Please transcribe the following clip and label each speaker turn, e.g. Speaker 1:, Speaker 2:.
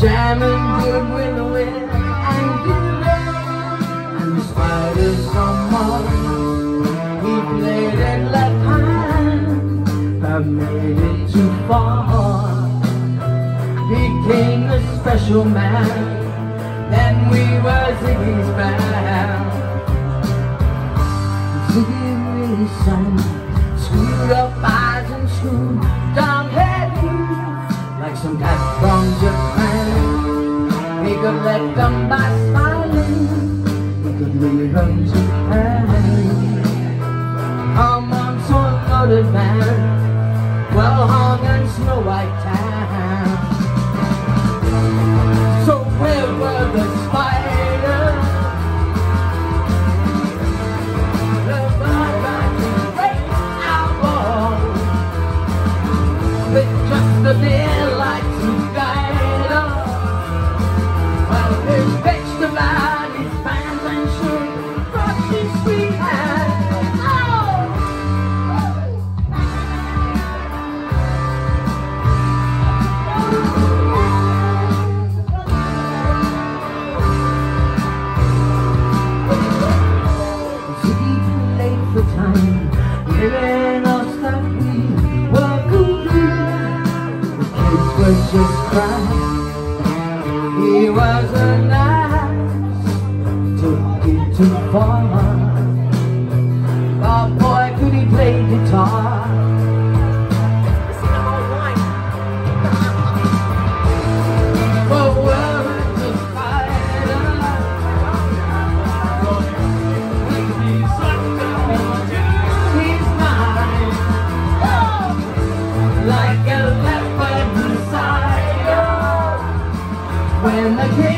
Speaker 1: jamming good wind and good and the spiders from Mars. He played it left hand, but made it too far. Became the special man, then we were Ziggy's band. Ziggy really sang, screwed up eyes and screwed down Let them by smiling, he could leave them to hang. Come on, so loaded man, well crying. He was a nice, took it too far. Oh boy, could he play guitar? Like a When the